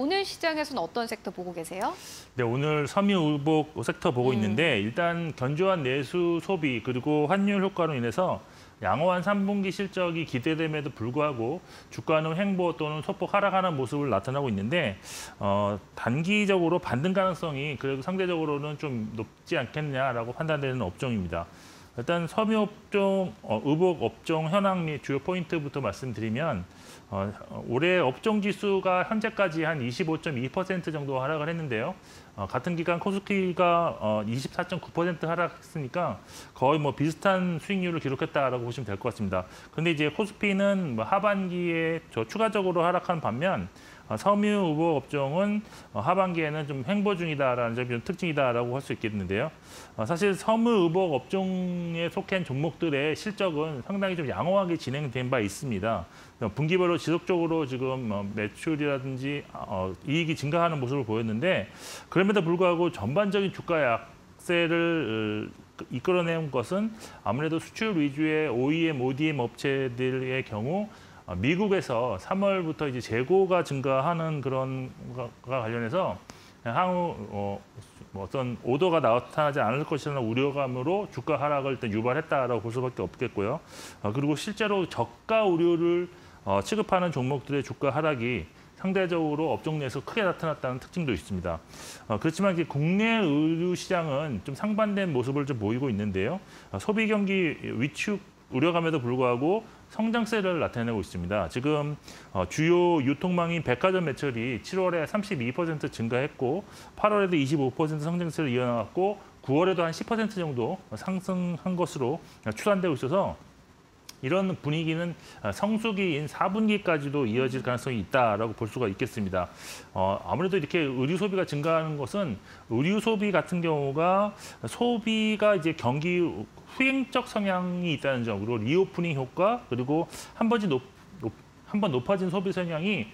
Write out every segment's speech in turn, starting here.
오늘 시장에서는 어떤 섹터 보고 계세요? 네, 오늘 섬유 의복 섹터 보고 음. 있는데 일단 견조한 내수 소비 그리고 환율 효과로 인해서 양호한 3분기 실적이 기대됨에도 불구하고 주가는 횡보 또는 소폭 하락하는 모습을 나타나고 있는데 어, 단기적으로 반등 가능성이 그래도 상대적으로는 좀 높지 않겠냐라고 판단되는 업종입니다. 일단 섬유업종, 어, 의복 업종 현황 및 주요 포인트부터 말씀드리면 어, 올해 업종 지수가 현재까지 한 25.2% 정도 하락을 했는데요. 어, 같은 기간 코스피가 어, 24.9% 하락했으니까 거의 뭐 비슷한 수익률을 기록했다라고 보시면 될 것 같습니다. 근데 이제 코스피는 뭐 하반기에 저 추가적으로 하락한 반면 어, 섬유 의복 업종은 어, 하반기에는 좀 횡보 중이다라는 점이 좀 특징이다라고 할 수 있겠는데요. 어, 사실 섬유 의복 업종에 속한 종목들의 실적은 상당히 좀 양호하게 진행된 바 있습니다. 어, 분기별로 지속적으로 지금 어, 매출이라든지 어, 이익이 증가하는 모습을 보였는데 그럼에도 불구하고 전반적인 주가 약세를 어, 이끌어내온 것은 아무래도 수출 위주의 OEM, ODM 업체들의 경우 어, 미국에서 3월부터 이제 재고가 증가하는 그런 것과 관련해서 향후 어, 뭐 어떤 오더가 나타나지 않을 것이라는 우려감으로 주가 하락을 일단 유발했다라고 볼 수밖에 없겠고요. 어, 그리고 실제로 저가 의료를 어, 취급하는 종목들의 주가 하락이 상대적으로 업종 내에서 크게 나타났다는 특징도 있습니다. 어, 그렇지만 국내 의류 시장은 좀 상반된 모습을 좀 보이고 있는데요. 어, 소비 경기 위축 우려감에도 불구하고 성장세를 나타내고 있습니다. 지금 어, 주요 유통망인 백화점 매출이 7월에 32% 증가했고 8월에도 25% 성장세를 이어나갔고 9월에도 한 10% 정도 상승한 것으로 추산되고 있어서 이런 분위기는 성수기인 4분기까지도 이어질 가능성이 있다라고 볼 수가 있겠습니다. 어, 아무래도 이렇게 의류 소비가 증가하는 것은 의류 소비 같은 경우가 소비가 이제 경기 후행적 성향이 있다는 점, 그리고 reopening 효과, 그리고 한 번씩 높, 높, 한번 높아진 소비 성향이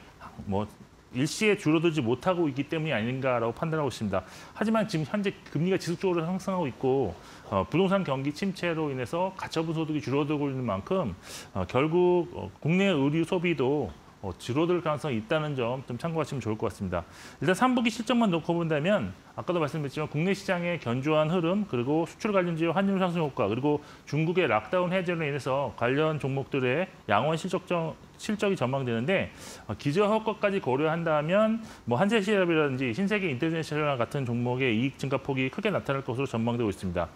뭐 일시에 줄어들지 못하고 있기 때문이 아닌가라고 판단하고 있습니다. 하지만 지금 현재 금리가 지속적으로 상승하고 있고 어, 부동산 경기 침체로 인해서 가처분 소득이 줄어들고 있는 만큼 어, 결국 어, 국내 의류 소비도 어, 줄어들 가능성이 있다는 점 좀 참고하시면 좋을 것 같습니다. 일단 3분기 실적만 놓고 본다면 아까도 말씀드렸지만 국내 시장의 견조한 흐름 그리고 수출 관련주의 환율 상승 효과 그리고 중국의 락다운 해제로 인해서 관련 종목들의 양원 실적 정, 실적이 전망되는데 어, 기저 효과까지 고려한다면 뭐 한세실업이라든지 신세계 인터내셔널 같은 종목의 이익 증가 폭이 크게 나타날 것으로 전망되고 있습니다.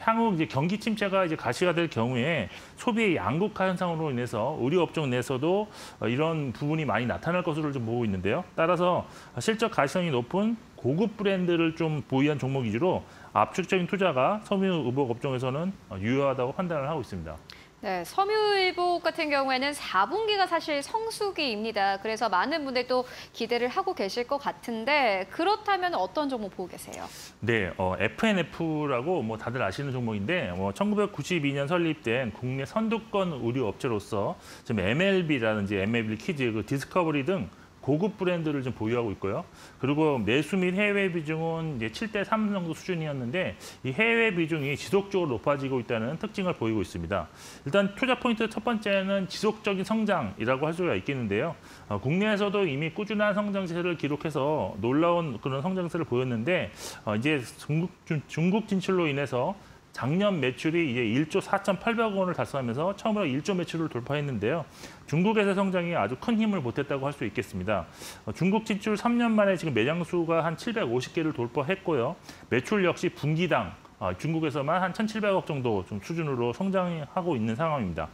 향후 이제 경기 침체가 이제 가시화될 경우에 소비의 양극화 현상으로 인해서 의류 업종 내에서도 어, 이런 부분이 많이 나타날 것으로 좀 보고 있는데요. 따라서 실적 가시성이 높은 고급 브랜드를 좀 보유한 종목 위주로 압축적인 투자가 섬유 의복 업종에서는 어, 유효하다고 판단을 하고 있습니다. 네, 섬유의복 같은 경우에는 4분기가 사실 성수기입니다. 그래서 많은 분들도 기대를 하고 계실 것 같은데 그렇다면 어떤 종목 보고 계세요? 네, 어, F&F라고 뭐 다들 아시는 종목인데 뭐 1992년 설립된 국내 선두권 의류 업체로서 지금 MLB라든지 MLB 키즈, 그 디스커버리 등 고급 브랜드를 좀 보유하고 있고요. 그리고 내수 및 해외 비중은 이제 7대 3 정도 수준이었는데 이 해외 비중이 지속적으로 높아지고 있다는 특징을 보이고 있습니다. 일단 투자 포인트 첫 번째는 지속적인 성장이라고 할 수가 있겠는데요. 어, 국내에서도 이미 꾸준한 성장세를 기록해서 놀라운 그런 성장세를 보였는데 어, 이제 중국, 중국 진출로 인해서 작년 매출이 이제 1조 4,800억 원을 달성하면서 처음으로 1조 매출을 돌파했는데요. 중국에서 성장이 아주 큰 힘을 보탰다고 할 수 있겠습니다. 어, 중국 진출 3년 만에 지금 매장 수가 한 750개를 돌파했고요. 매출 역시 분기당 어, 중국에서만 한 1,700억 정도 좀 수준으로 성장하고 있는 상황입니다.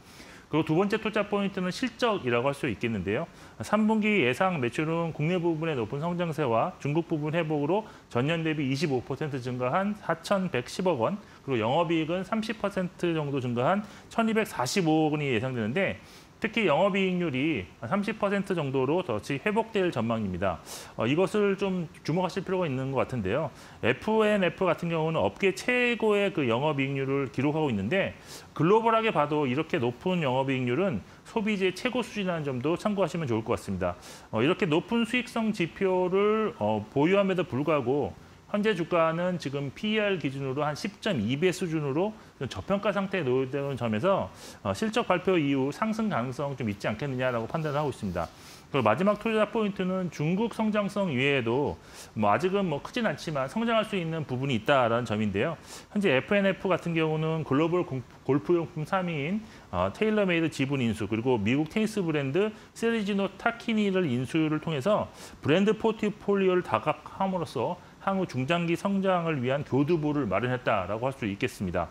그리고 두 번째 투자 포인트는 실적이라고 할 수 있겠는데요. 3분기 예상 매출은 국내 부분의 높은 성장세와 중국 부분 회복으로 전년 대비 25% 증가한 4,110억 원, 그리고 영업이익은 30% 정도 증가한 1,245억 원이 예상되는데 특히 영업이익률이 30% 정도로 더치 회복될 전망입니다. 어, 이것을 좀 주목하실 필요가 있는 것 같은데요. FNF 같은 경우는 업계 최고의 그 영업이익률을 기록하고 있는데 글로벌하게 봐도 이렇게 높은 영업이익률은 소비재 최고 수준이라는 점도 참고하시면 좋을 것 같습니다. 어, 이렇게 높은 수익성 지표를 어, 보유함에도 불구하고 현재 주가는 지금 PER 기준으로 한 10.2배 수준으로 저평가 상태에 놓여있는 점에서 어, 실적 발표 이후 상승 가능성 좀 있지 않겠느냐라고 판단을 하고 있습니다. 그리고 마지막 투자 포인트는 중국 성장성 이외에도 뭐 아직은 뭐 크진 않지만 성장할 수 있는 부분이 있다라는 점인데요. 현재 F&F 같은 경우는 글로벌 공- 골프용품 3위인 어, 테일러메이드 지분 인수 그리고 미국 테니스 브랜드 세르지오 타키니를 인수를 통해서 브랜드 포트폴리오를 다각화함으로써 향후 중장기 성장을 위한 교두보를 마련했다라고 할 수 있겠습니다.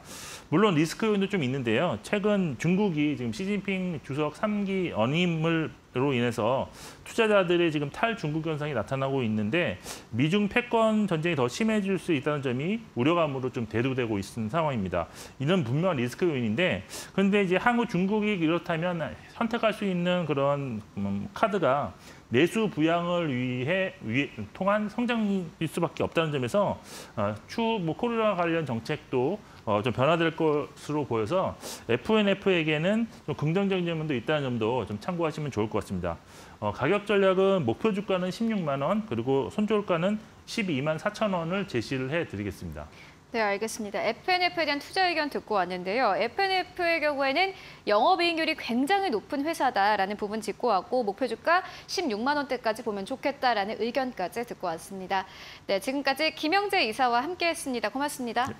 물론 리스크 요인도 좀 있는데요. 최근 중국이 지금 시진핑 주석 3기 연임으로 인해서 투자자들의 지금 탈중국 현상이 나타나고 있는데 미중 패권 전쟁이 더 심해질 수 있다는 점이 우려감으로 좀 대두되고 있는 상황입니다. 이는 분명한 리스크 요인인데 그런데 이제 향후 중국이 이렇다면 선택할 수 있는 그런 음, 카드가 내수 부양을 위해 위, 통한 성장일 수밖에 없다는 점에서 어, 추후 뭐 코로나 관련 정책도 어, 좀 변화될 것으로 보여서 FNF에게는 좀 긍정적인 점도 있다는 점도 좀 참고하시면 좋을 것 같습니다. 어, 가격 전략은 목표 주가는 16만 원 그리고 손절가는 12만 4천 원을 제시를 해드리겠습니다. 네, 알겠습니다. FNF에 대한 투자 의견 듣고 왔는데요. FNF의 경우에는 영업이익률이 굉장히 높은 회사다라는 부분 짚고 왔고 목표 주가 16만 원대까지 보면 좋겠다라는 의견까지 듣고 왔습니다. 네, 지금까지 김영재 이사와 함께했습니다. 고맙습니다.